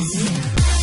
Yeah.